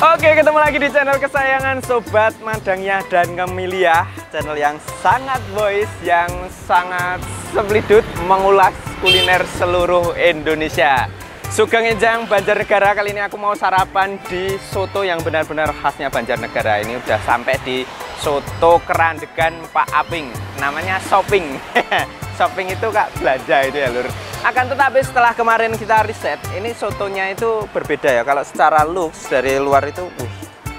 Oke, ketemu lagi di channel kesayangan Sobat Madangnya dan Ngemilia Channel yang sangat boys, yang sangat semplidut mengulas kuliner seluruh Indonesia. Sugeng Enjang Banjarnegara, kali ini aku mau sarapan di soto yang benar-benar khasnya Banjarnegara. Ini udah sampai di soto kerandegan Pak Aping. Namanya shopping Shopping itu kak belanja itu ya lur akan tetapi setelah kemarin kita riset, ini sotonya itu berbeda ya. Kalau secara looks dari luar itu, wih,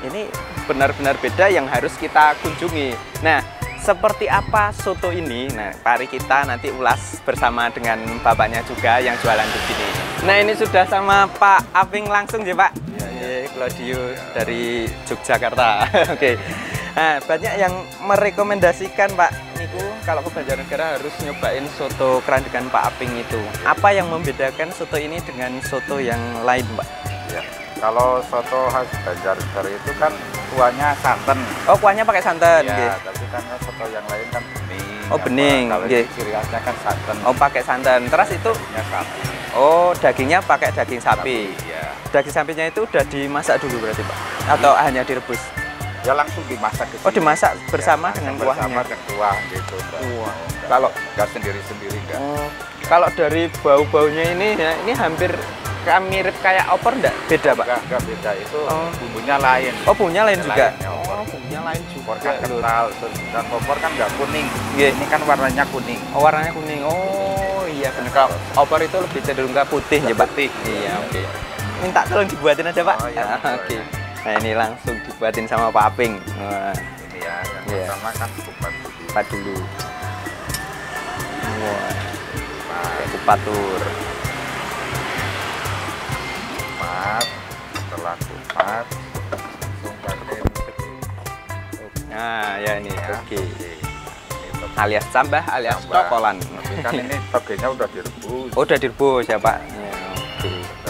ini benar-benar beda yang harus kita kunjungi. Nah, seperti apa soto ini? Nah, mari kita nanti ulas bersama dengan bapaknya juga yang jualan di sini. Nah, ini sudah sama Pak Aping langsung ya Pak? Iya, ya. Claudio dari Yogyakarta. Oke. Okay. Nah, banyak yang merekomendasikan Pak Niku kalau ke Banjarnegara harus nyobain soto kerandegan Pak Aping itu. Apa yang membedakan soto ini dengan soto yang lain, Pak? Ya. Kalau soto khas Banjarnegara itu kan kuahnya santan. Oh, kuahnya pakai santan. Ya, okay. tapi kan soto yang lain kan bening. Oh, bening. Kalau okay. ciri khasnya kan santan. Oh, pakai santan. Terus itu dagingnya sapi. Oh, dagingnya pakai daging sapi. sapi ya. Daging sapinya itu udah dimasak dulu berarti, Pak? Atau hmm. hanya direbus? Ya langsung dimasak gitu. Oh, dimasak bersama ya, dengan kuahnya. Bersama dengan kuah gitu. Wah. Kalau nggak sendiri-sendiri enggak. Oh. Kalau dari bau-baunya ini ya, ini hampir mirip kayak opor enggak? Beda, Pak? Enggak, enggak beda. Itu oh. bumbunya lain. Oh, bumbunya lain juga. Lain, ya, opor. Oh, bumbunya lain juga. Opor kan kental, dan opor kan enggak kuning. Yeah. Ini kan warnanya kuning. Oh, warnanya kuning. Oh, iya benar. Kalau opor itu lebih cenderung ke putih ya, Pak? Putih. Iya, oke. Okay. Minta tolong dibuatin aja, Pak. Oh, iya. oke. Okay. Nah ini langsung dibuatin sama Pak Aping. Wah. Ini ya, yang yeah. pertama kan kupat dulu. Kupat dulu. Wah. Pakai kupat tur. Kupat. Setelah kupat, Nah ya ini ya. oke. Okay. Alias cambah alias. Tapi kan ini togenya udah direbus. Oh, udah direbus ya Pak. Ya, oke. Okay.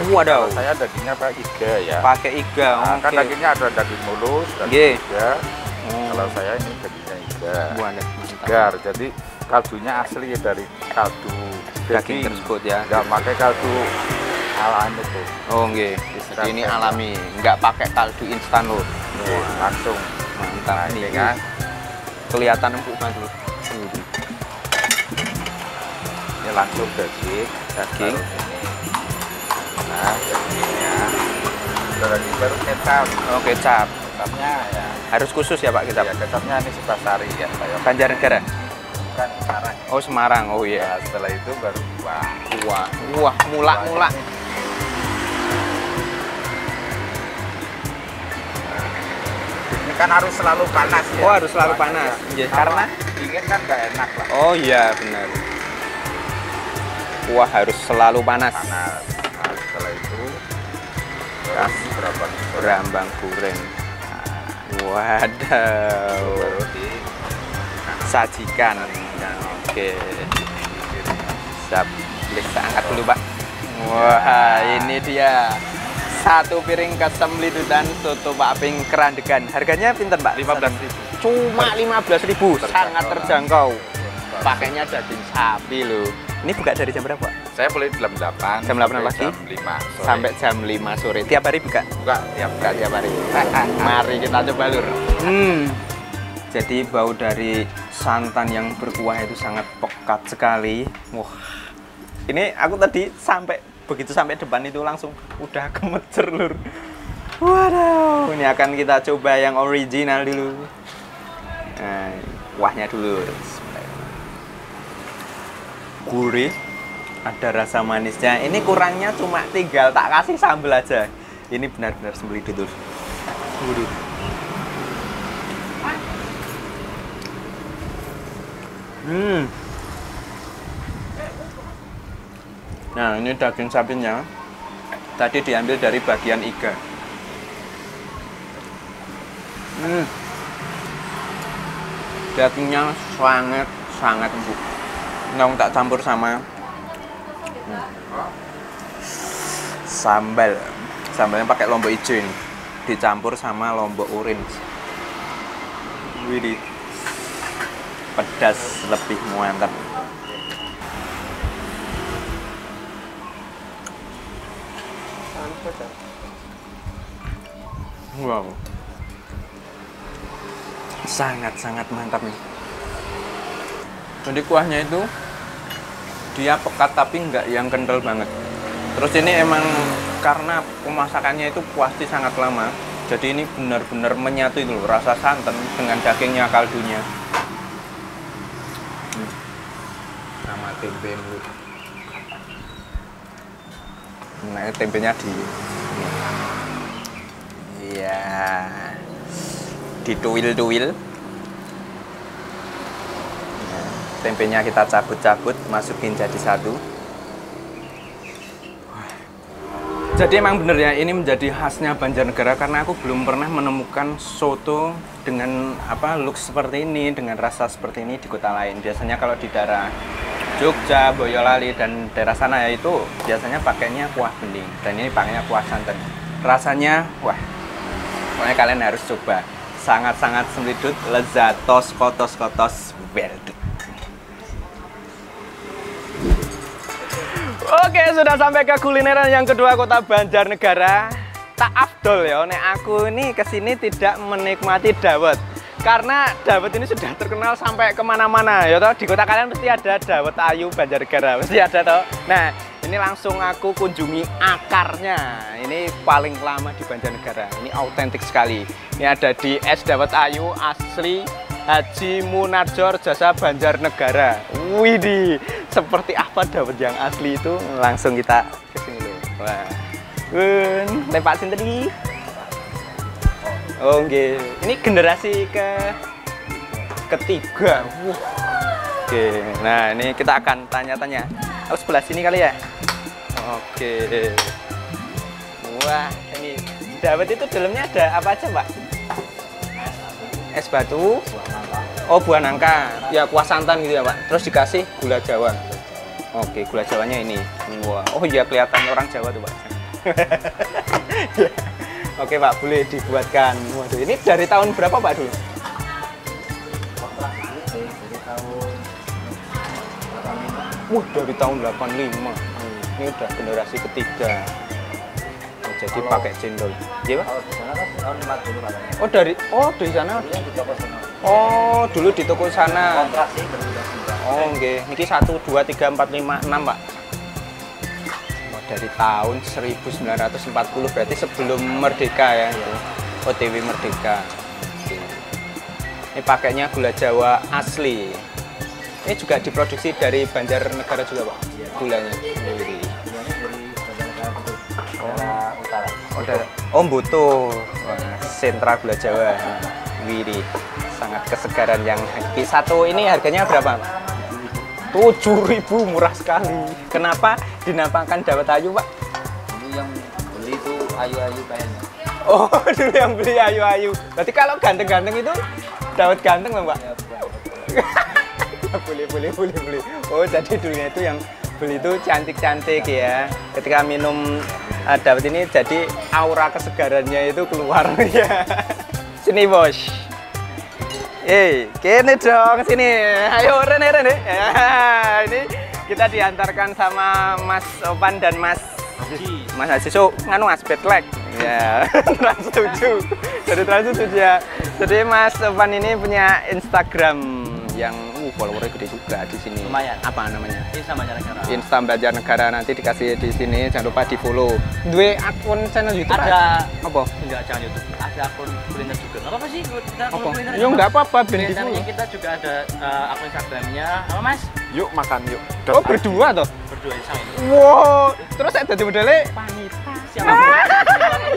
Daging Waduh. saya dagingnya pakai iga ya. Pakai iga. Nah, okay. kan dagingnya ada daging mulus, daging okay. iga. Hmm. Kalau saya ini dagingnya iga. Waduh, Igar. Jadi kaldunya asli dari kaldu daging, tersebut ya. Enggak pakai kaldu alami itu. Oh, nggih. Okay. Ini alami, enggak pakai kaldu instan loh. Nggih, langsung. Mantap nah, nih kan. Kelihatan empuk banget loh. Ini langsung daging, daging lagi baru kecap. Oh kecap. Kecapnya ya. Harus khusus ya pak kecap? Ya kecapnya ini Sukasari ya saya Banjarnegara? Bukan Semarang. Oh Semarang. Oh iya. Nah, setelah itu baru kuah kuah kuah mulak mulak ini kan harus selalu panas ya. Oh harus selalu panas. ya. karena dingin kan nggak enak lah oh iya benar. Kuah harus selalu panas. Panas kasih berapa berambang goreng? Waduh. Sajikan. Oke. Siap. Bisa angkat dulu pak wah ini dia. Satu piring kesem dan soto Pak Aping kerandegan. Harganya pinter Pak? 15 ribu. Cuma 15 ribu. Sangat terjangkau. pakainya daging sapi loh. Ini buka dari jam berapa? Saya mulai jam 8. Jam 8 pagi? Jam 5 sore. Sampai jam 5 sore. Tiap hari buka? Buka tiap buka tiap hari. Mari kita coba lur. Hmm. Jadi bau dari santan yang berkuah itu sangat pekat sekali. Wah. Ini aku tadi sampai begitu sampai depan itu langsung udah gemeter lur. Waduh, ini akan kita coba yang original dulu. Nah, kuahnya dulu gurih ada rasa manisnya. Ini kurangnya cuma tinggal tak kasih sambal aja. Ini benar-benar sembeli dulu gurih hmm. Nah ini daging sapinya. Tadi diambil dari bagian iga. Hmm. Dagingnya sangat sangat empuk. Nong tak campur sama sambal. Sambalnya pakai lombok hijau ini. Dicampur sama lombok orange Widih pedas lebih mantap Wow. Sangat-sangat mantap nih. Jadi kuahnya itu dia pekat tapi nggak yang kental banget. Terus ini emang karena pemasakannya itu pasti sangat lama. Jadi ini benar-benar menyatu itu loh, rasa santan dengan dagingnya kaldunya. Hmm. Sama tempe dulu. Nah, tempenya di Iya. Dituil-tuil. Nah, tempenya kita cabut-cabut, masukin jadi satu. Jadi emang bener ya, ini menjadi khasnya Banjarnegara karena aku belum pernah menemukan soto dengan apa look seperti ini, dengan rasa seperti ini di kota lain. Biasanya kalau di daerah Jogja, Boyolali dan daerah sana ya itu biasanya pakainya kuah bening dan ini pakainya kuah santan. Rasanya wah. Pokoknya kalian harus coba. Sangat-sangat semridut, lezat, tos, kotos, kotos, well Oke, sudah sampai ke kulineran yang kedua kota Banjarnegara. Tak afdol ya, nek aku ini ke sini tidak menikmati dawet. Karena dawet ini sudah terkenal sampai ke mana-mana ya toh di kota kalian pasti ada dawet ayu Banjarnegara pasti ada toh. Nah ini langsung aku kunjungi akarnya. Ini paling lama di Banjarnegara. Ini autentik sekali. Ini ada di es dawet ayu asli Haji Munarjor Jasa Banjarnegara. Widih, seperti apa dapat yang asli itu? Langsung kita ke sini dulu. Wah. Bun, tempat sini tadi. Oh, okay. Ini generasi ke ketiga. Oke, okay. nah ini kita akan tanya-tanya. Aku sebelah sini kali ya. Oke. Wah, ini Dawet itu dalamnya ada apa aja, Pak? Es batu, Oh buah nangka, ya kuah santan gitu ya pak. Terus dikasih gula jawa. Oke gula jawanya ini. Wah, oh iya kelihatan orang Jawa tuh pak. Oke pak, boleh dibuatkan. Waduh, ini dari tahun berapa pak dulu? Wah dari tahun 85. Ini udah generasi ketiga. Oh, jadi pakai cendol. Iya pak? Oh dari oh dari sana. Oh, dulu di toko sana. Oh, nggih. Niki 1 2 3 4 5 6, Pak. Oh, dari tahun 1940 berarti sebelum merdeka ya itu. OTW merdeka. Ini pakainya gula Jawa asli. Ini juga diproduksi dari Banjarnegara juga, Pak. Gulanya. Dari Oh, butuh. sentra gula Jawa. Wiri sangat kesegaran yang hakiki. Satu ini harganya berapa? Tujuh ribu murah sekali. Kenapa dinamakan dawet ayu, Pak? Ini yang beli itu ayu-ayu kayaknya. Oh, dulu yang beli ayu-ayu. Berarti kalau ganteng-ganteng itu dawet ganteng loh, Pak? Ya, boleh, boleh, boleh, boleh. Oh, jadi dulunya itu yang beli itu cantik-cantik ya. Ketika minum uh, dawet ini jadi aura kesegarannya itu keluar ya. Sini, Bos. Eh, kene dong sini. Ayo Rene Rene. Ya, ini kita diantarkan sama Mas Opan dan Mas Haji. Mas Haji. So, nganu Mas Betlek. Ya, trans 7. Jadi trans 7 ya. Jadi Mas Opan ini punya Instagram yang followernya gede juga di sini. Lumayan. Apa namanya? Insta Banjarnegara. Insta Banjarnegara nanti dikasih di sini. Jangan lupa di follow. Dua akun channel YouTube. Ada apa? Enggak channel YouTube. Ada akun kuliner juga. Enggak apa-apa sih kita Apa? kuliner. Ya enggak apa-apa Kulinernya kita juga ada uh, akun Instagramnya. Apa Mas? Yuk makan yuk. Oh, berdua toh? Berdua sama itu. Wow, terus saya jadi modelnya Panita. Siapa?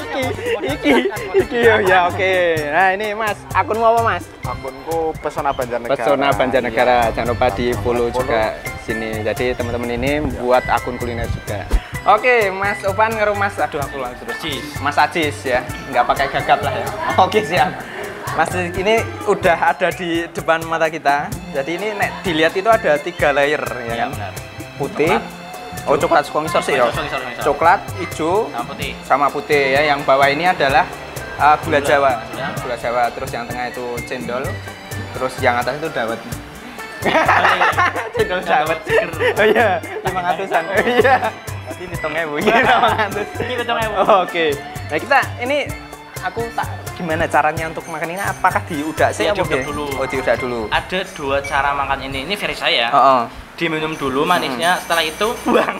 iki, iki, iki, oh ya oke. Nah ini Mas, akunmu apa Mas? Akunku Pesona Banjarnegara. Pesona Banjarnegara, Jangan lupa di follow juga sini. Jadi teman-teman ini buat akun kuliner juga. Oke, Mas Opan ngerum Mas, aduh aku langsung terus. Mas Ajis ya, nggak pakai gagap lah ya. Oke siap. Mas ini udah ada di depan mata kita. Jadi ini nek dilihat itu ada tiga layer ya Ya kan? benar. Putih. Oh coklat sih ya. Coklat. Coklat, hijau, Sama putih. sama putih ya. Yang bawah ini adalah uh, gula, Gula, Jawa. ya. Gula Jawa. Terus yang tengah itu cendol. Terus yang atas itu dawet. Cendol dawet. seger. Oh iya, lima ratusan. Oh iya. Nanti Ini tongnya bu, ini sama Ini betul ya, Bu. Oh, Oke. Nah kita ini aku tak gimana caranya untuk makan ini? Apakah diudak sih? Iya, apa diudak dulu. Oh diudak dulu. Ada dua cara makan ini. Ini versi saya. Oh, oh. Diminum dulu manisnya, setelah itu buang.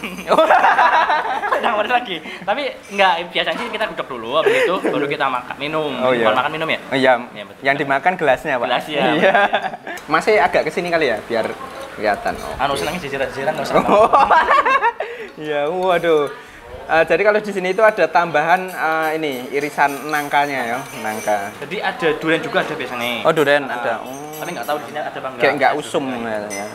Jangan manis lagi. Tapi enggak, biasanya sih kita duduk dulu, habis itu baru kita makan minum. Oh, iya. Bukan makan minum ya? Oh iya, Iya, betul. yang dimakan gelasnya pak. Gelasnya, Iya. Masih agak ke sini kali ya, biar kelihatan. Oh. Anu senangnya jajaran-jajaran nggak usah. Oh. Iya, waduh. Eh, jadi kalau di sini itu ada tambahan eh, ini irisan nangkanya ya, nangka. Jadi ada durian juga ada biasanya. Oh durian Ah, ada. Oh. Tapi nggak tahu di sini ada apa enggak. Kayak nggak Ada usum ya.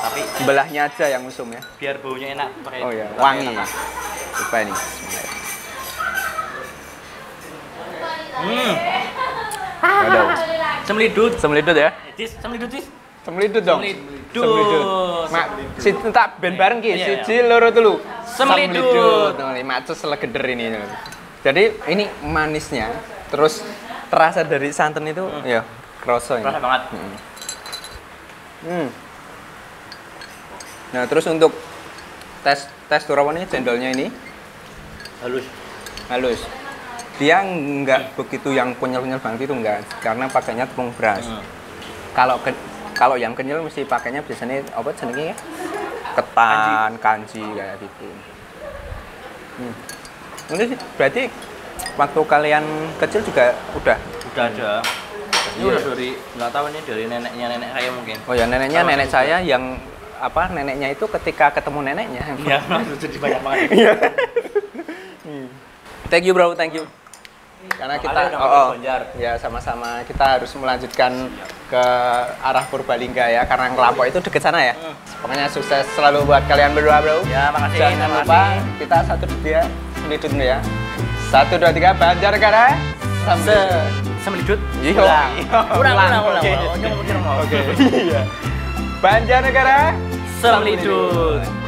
Tapi Belahnya aja yang usum ya. biar baunya enak pakai Oh ya, pakai wangi. enak. Coba ini. Hmm, Waduh. semlidut. Semlidut ya? Cis, semlidut cis. Semlidut dong. Semlidut. Mak, si tak ben bareng ki, Iya, iya. siji loro telu. Semlidut. Oh, ini macet selegeder ini. Jadi ini manisnya, terus terasa dari santan itu, ya kroso ini. Banget. Hmm. Hmm. Nah, terus untuk tes tekstur apa nih cendolnya ini Halus. halus. Dia nggak begitu yang kunyel-kunyel banget itu enggak, karena pakainya tepung beras. Hmm. Kalau ke- kalau yang kenyal mesti pakainya biasanya apa jenenge ya? Ketan, kanji, kayak gitu. Hmm. Ini berarti waktu kalian kecil juga udah. Udah ada. Ini Iya. udah dari nggak tahu ini dari neneknya nenek saya mungkin. Oh ya neneknya Kalau nenek saya yang apa neneknya itu ketika ketemu neneknya. Iya, jadi banyak banget. Iya. Thank you bro, thank you. Karena kita Makanya udah oh, oh. Banjar. ya sama-sama kita harus melanjutkan ke arah Purbalingga ya karena Ngelampok itu deket sana ya. Pokoknya sukses selalu buat kalian berdua bro. Ya, makasih. Jangan terima lupa kasih. kita satu dia melidut dulu ya. Satu dua tiga Banjarnegara. Se Sampai. semlidut. Iya. Ulang, ulang, ulang. oke. ulang. Nyomong.